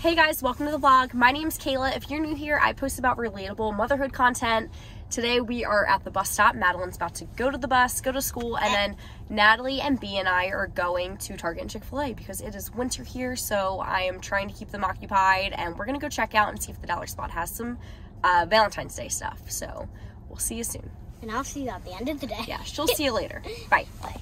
Hey guys, welcome to the vlog. My name's Kayla. If you're new here, I post about relatable motherhood content. Today we are at the bus stop. Madeline's about to go to the bus, go to school, and then Natalie and B and I are going to Target and Chick-fil-A because it is winter here, so I am trying to keep them occupied, and we're gonna go check out and see if the Dollar Spot has some uh, Valentine's Day stuff. So we'll see you soon. And I'll see you at the end of the day. Yeah, she'll see you later. Bye. Bye.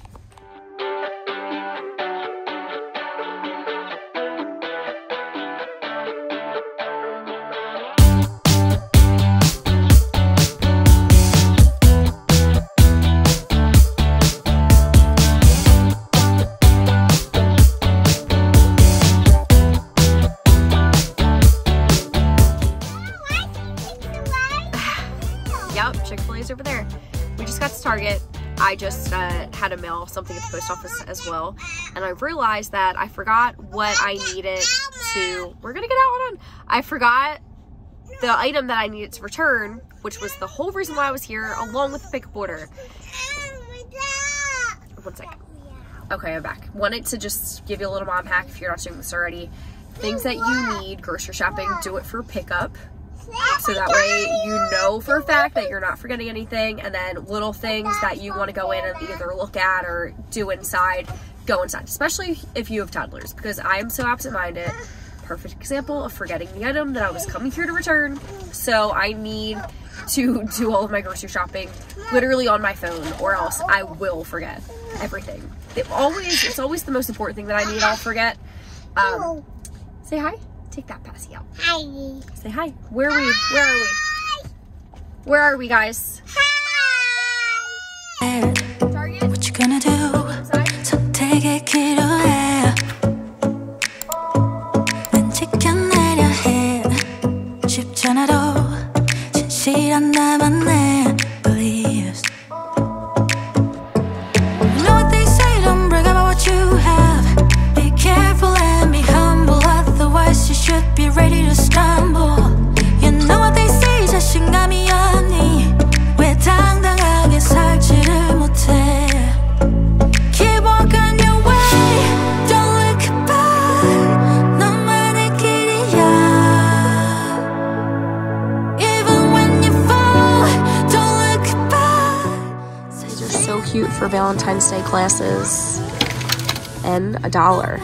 Over there. We just got to Target. I just uh, had to mail something at the post office as well. And I realized that I forgot what I needed to. We're gonna get out on. I forgot the item that I needed to return, which was the whole reason why I was here, along with the pickup order. One second. Okay, I'm back. Wanted to just give you a little mom hack if you're not doing this already. Things that you need, grocery shopping, do it for pickup. So that way you know for a fact that you're not forgetting anything and then little things that you want to go in and either look at or do inside, go inside. Especially if you have toddlers because I am so absent-minded. Perfect example of forgetting the item that I was coming here to return. So I need to do all of my grocery shopping literally on my phone or else I will forget everything. It always, it's always the most important thing that I need, I'll forget. Um, say hi. Take that passy out. Hi. Say hi. Where are we? Where are we? Where are we, guys? Target. What you gonna do? Inside. 선택의 기로에 난 지켜내려 해 쉽잖아도 진실한 나만 cute for Valentine's Day classes. And a dollar.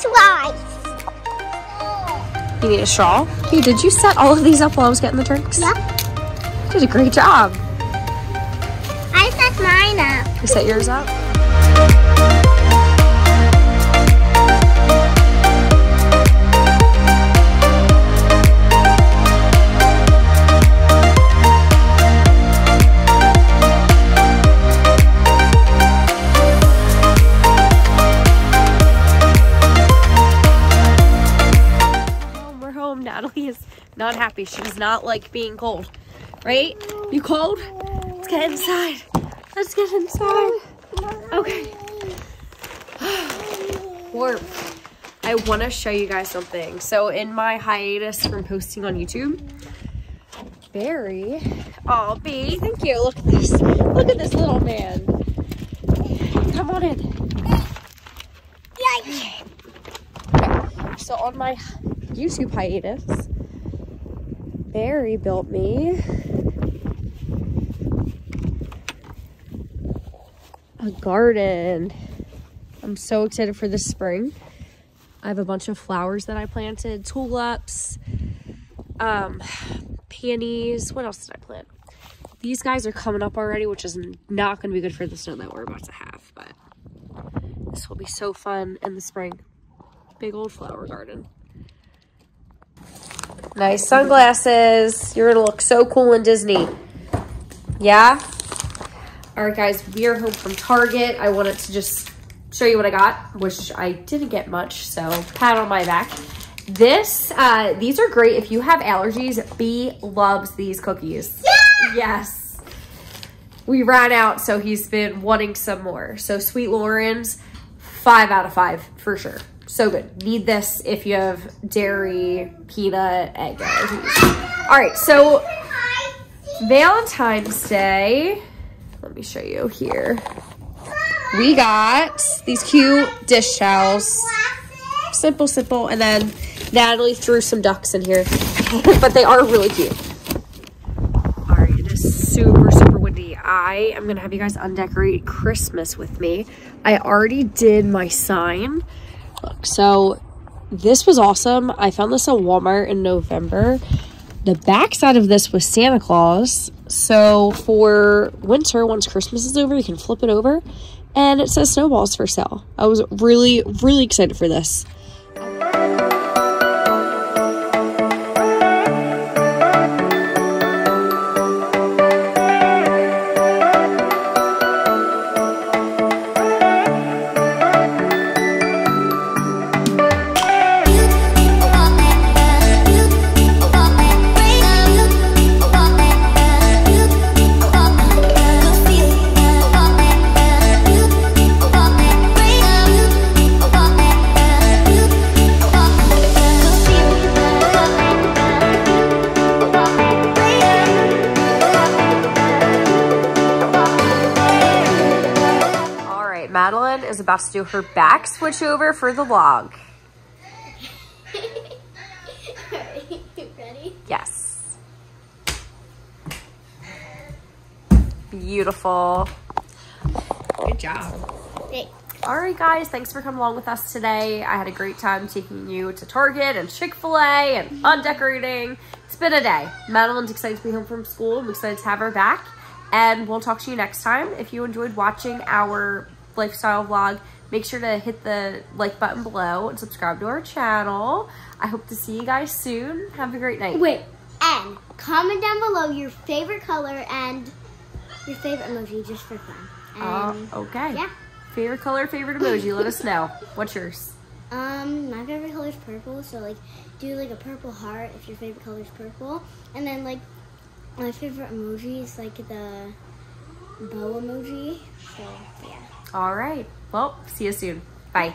sweat. You need a straw? Hey, did you set all of these up while I was getting the drinks? Yeah. You did a great job. I set mine up. You set yours up? Not happy. She does not like being cold. Right? You cold? Let's get inside. Let's get inside. Okay. Warm. I want to show you guys something. So in my hiatus from posting on YouTube, Barry, oh B, thank you. Look at this. Look at this little man. Come on in. So on my YouTube hiatus, Barry built me a garden. I'm so excited for this spring. I have a bunch of flowers that I planted, tulips, um, peonies. What else did I plant? These guys are coming up already, which is not going to be good for the snow that we're about to have, but this will be so fun in the spring. Big old flower garden. Nice sunglasses. You're going to look so cool in Disney. Yeah? All right, guys, we are home from Target. I wanted to just show you what I got, which I didn't get much, so pat on my back. This, uh, these are great if you have allergies. B loves these cookies. Yeah! Yes. We ran out, so he's been wanting some more. So Sweet Loren's, five out of five for sure. So good. Need this if you have dairy, peanut, egg allergies. All right, so Valentine's Day, let me show you here. We got these cute dish towels. Simple, simple. And then Natalie threw some ducks in here. but they are really cute. All right, it is super, super windy. I am to have you guys undecorate Christmas with me. I already did my sign. Look, so this was awesome. I found this at Walmart in November. The back side of this was Santa Claus. So for winter, once Christmas is over, you can flip it over and it says snowballs for sale. I was really, really excited for this. About to do her back switch over for the log. Ready? Yes. Beautiful. Good job. Okay. All right, guys, thanks for coming along with us today. I had a great time taking you to Target and Chick-fil-A and undecorating. It's been a day. Madeline's excited to be home from school. I'm excited to have her back. And we'll talk to you next time. If you enjoyed watching our lifestyle vlog, make sure to hit the like button below and subscribe to our channel. I hope to see you guys soon. Have a great night. Wait, and comment down below your favorite color and your favorite emoji just for fun. Uh, okay. yeah. Favorite color, favorite emoji. Let us know. What's yours? Um, my favorite color is purple, so like do like a purple heart if your favorite color is purple. And then like my favorite emoji is like the bow emoji. So yeah. All right. Well, see you soon. Bye.